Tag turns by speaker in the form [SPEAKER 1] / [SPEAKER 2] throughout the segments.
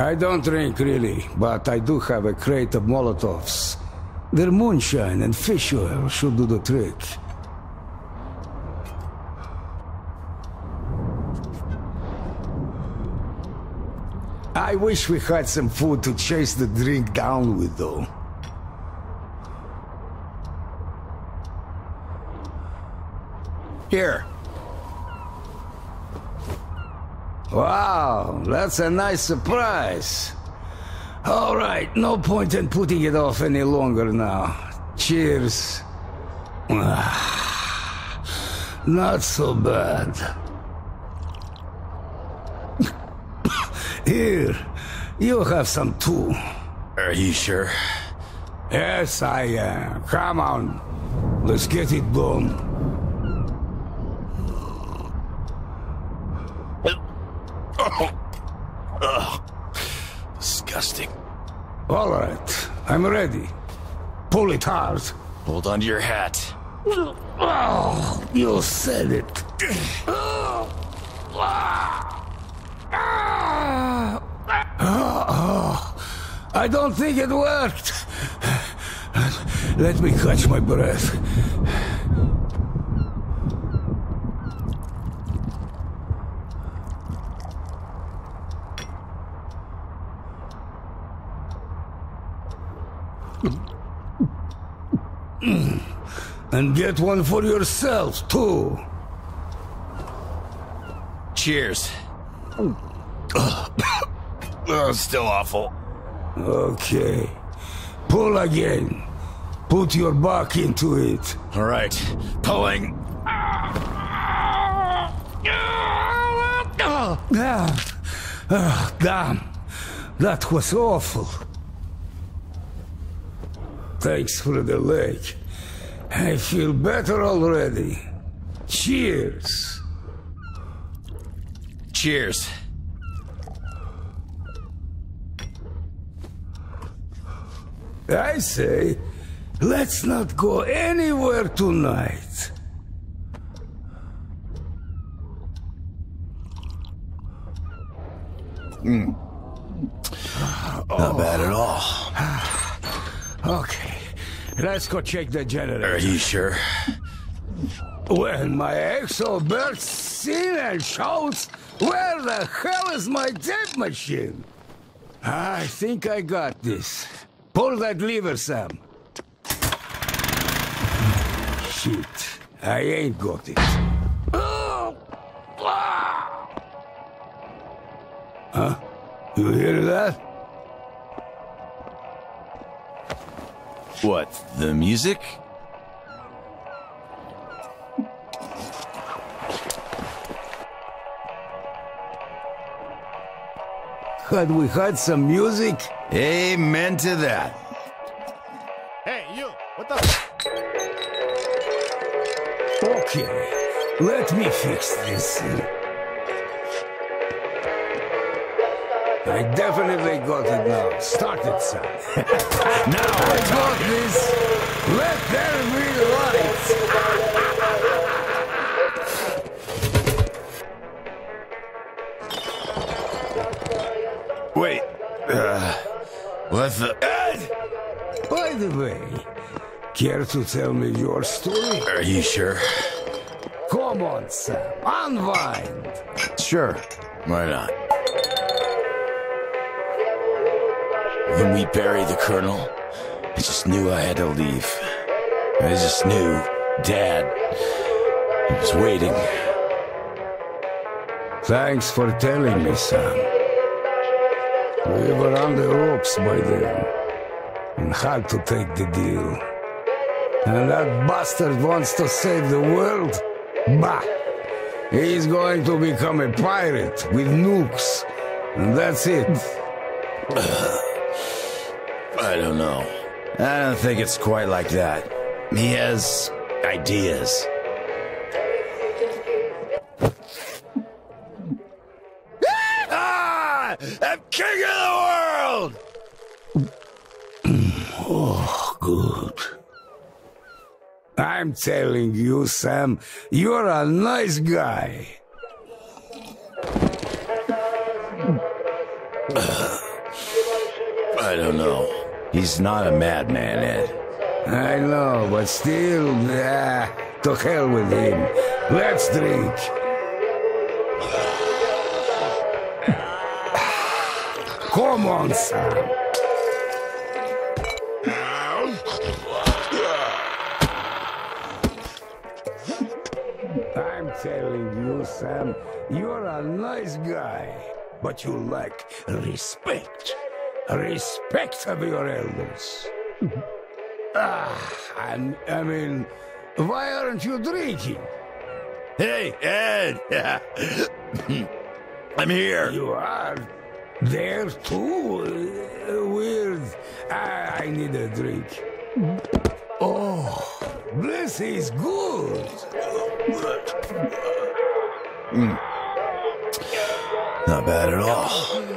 [SPEAKER 1] I don't drink really, but I do have a crate of Molotovs. Their moonshine and fish oil should do the trick. I wish we had some food to chase the drink down with, though.
[SPEAKER 2] Here.
[SPEAKER 1] Wow, that's a nice surprise. All right, no point in putting it off any longer now. Cheers. Not so bad. Here, you have some too.
[SPEAKER 2] Are you sure?
[SPEAKER 1] Yes, I am. Come on, let's get it done.
[SPEAKER 2] Disgusting.
[SPEAKER 1] All right, I'm ready. Pull it hard.
[SPEAKER 2] Hold on to your hat.
[SPEAKER 1] Oh, you said it. I don't think it worked. Let me catch my breath. And get one for yourself, too.
[SPEAKER 2] Cheers. oh, still awful.
[SPEAKER 1] Okay. Pull again. Put your back into it.
[SPEAKER 2] All right, pulling.
[SPEAKER 1] Ah, ah, damn. That was awful. Thanks for the leg. I feel better already. Cheers.
[SPEAKER 2] Cheers.
[SPEAKER 1] I say, let's not go anywhere tonight. Hmm.
[SPEAKER 2] Not bad at all.
[SPEAKER 1] Okay, let's go check the generator.
[SPEAKER 2] Are you sure?
[SPEAKER 1] When my exo bursts in and shouts, Where the hell is my tape machine? I think I got this. Pull that lever, Sam. Shit, I ain't got it. Huh? You hear that?
[SPEAKER 2] What, the music?
[SPEAKER 1] Had we had some music?
[SPEAKER 2] Amen to that.
[SPEAKER 3] Hey, you! What the?
[SPEAKER 1] Okay, let me fix this. I definitely got it now. Start it, Sam. now I got this. Let there be lights.
[SPEAKER 2] Wait. Uh, what the?
[SPEAKER 1] Ed! By the way, care to tell me your story?
[SPEAKER 2] Are you sure?
[SPEAKER 1] Come on, Sam. Unwind.
[SPEAKER 2] Sure. Why not? When we buried the colonel, I just knew I had to leave. I just knew Dad was waiting.
[SPEAKER 1] Thanks for telling me, Sam. We were on the ropes by then and had to take the deal. And that bastard wants to save the world? Bah! He's going to become a pirate with nukes. And that's it.
[SPEAKER 2] I don't know. I don't think it's quite like that. He has ideas. ah! I'm king of the world!
[SPEAKER 1] Oh, good. I'm telling you, Sam, you're a nice guy.
[SPEAKER 2] I don't know. He's not a madman, Ed.
[SPEAKER 1] I know, but still, ah, to hell with him. Let's drink. Come on, Sam. I'm telling you, Sam, you're a nice guy, but you lack respect. Respect of your elders. ah, and, I mean, why aren't you drinking?
[SPEAKER 2] Hey, Ed! I'm here.
[SPEAKER 1] You are there too? Uh, Weird. I, I need a drink. Oh, this is good.
[SPEAKER 2] Not bad at all.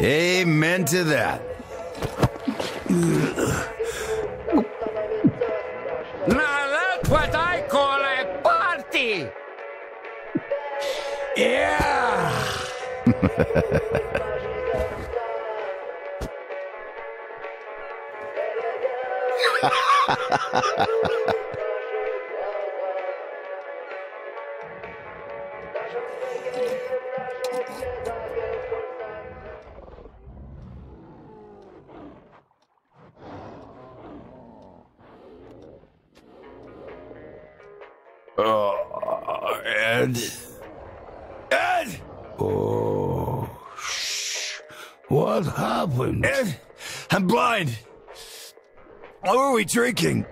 [SPEAKER 2] Amen to that.
[SPEAKER 1] Now that's what I call a party. Yeah.
[SPEAKER 2] Oh, Ed. Ed!
[SPEAKER 1] Oh, shh. What happened?
[SPEAKER 2] Ed! I'm blind. What were we drinking?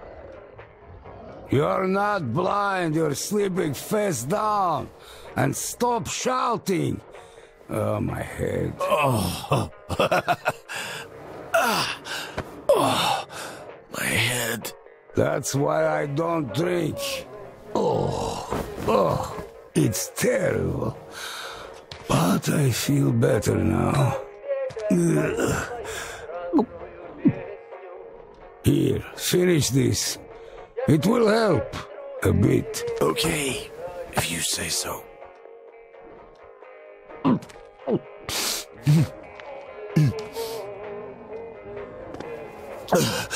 [SPEAKER 1] You're not blind. You're sleeping face down. And stop shouting. Oh, my head.
[SPEAKER 2] Oh, my head.
[SPEAKER 1] That's why I don't drink. Oh, oh, it's terrible. But I feel better now. Here, finish this. It will help a bit.
[SPEAKER 2] Okay, if you say so.